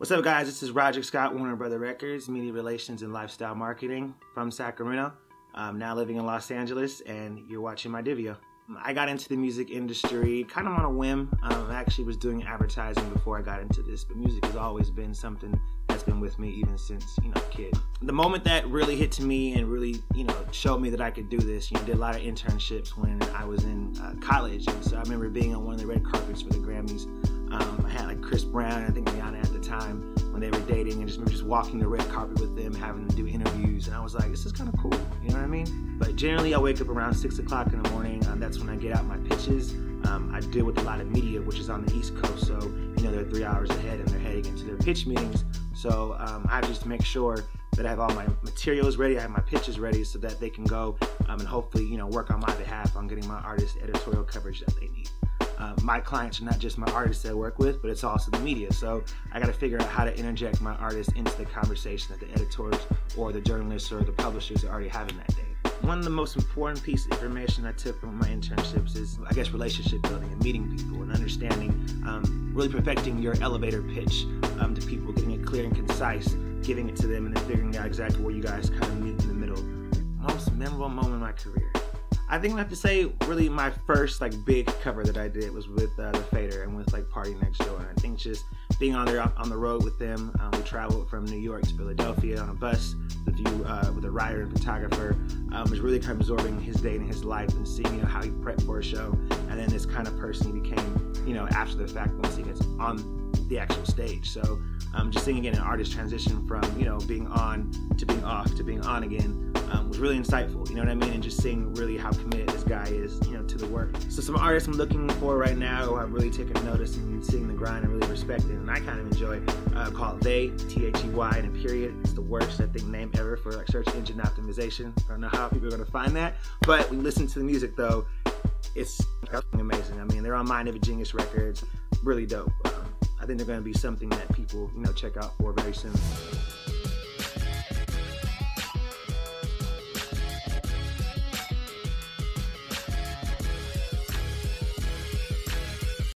What's up, guys? This is Roger Scott, Warner Brother Records, Media Relations and Lifestyle Marketing from Sacramento. I'm now living in Los Angeles, and you're watching mydiveo. I got into the music industry kind of on a whim. Um, I actually was doing advertising before I got into this, but music has always been something that's been with me even since, you know, kid. The moment that really hit to me and really, you know, showed me that I could do this, you know, did a lot of internships when I was in uh, college. And so I remember being on one of the red carpets for the Grammys. Um, I had like Chris Brown, I think time when they were dating, and just remember just walking the red carpet with them, having to do interviews, and I was like, this is kind of cool, you know what I mean? But generally, I wake up around six o'clock in the morning. Um, that's when I get out my pitches. Um, I deal with a lot of media, which is on the East Coast, so you know they're three hours ahead and they're heading into their pitch meetings. So um, I just make sure that I have all my materials ready, I have my pitches ready, so that they can go um, and hopefully you know work on my behalf on getting my artist editorial coverage that they need. Uh, my clients are not just my artists that I work with, but it's also the media. So I got to figure out how to interject my artists into the conversation that the editors or the journalists or the publishers are already having that day. One of the most important pieces of information I took from my internships is, I guess, relationship building and meeting people and understanding, um, really perfecting your elevator pitch um, to people, getting it clear and concise, giving it to them, and then figuring out exactly where you guys kind of meet in the middle. Most memorable moment in my career. I think I have to say, really, my first like big cover that I did was with uh, the Fader and with like PARTYNEXTDOOR. And I think just being on there on the road with them, um, we traveled from New York to Philadelphia on a bus with you uh, with a writer and photographer. Um, was really kind of absorbing his day and his life and seeing you know how he prepped for a show, and then this kind of person he became, you know, after the fact once he gets on the actual stage. So um, just seeing again an artist transition from you know being on to being off to being on again um, was really insightful. You know what I mean? And just seeing really how committed this guy is, you know, to the work. So some artists I'm looking for right now I've really taken notice and seeing the grind and really respected, and I kind of enjoy, uh, called They T H E Y and a period. It's the worst I think name ever for like search engine optimization. I don't know how people are gonna find that, but we listen to the music though. It's amazing. I mean, they're on Mind of a Genius Records. Really dope. Um, I think they're going to be something that people, you know, check out for very soon.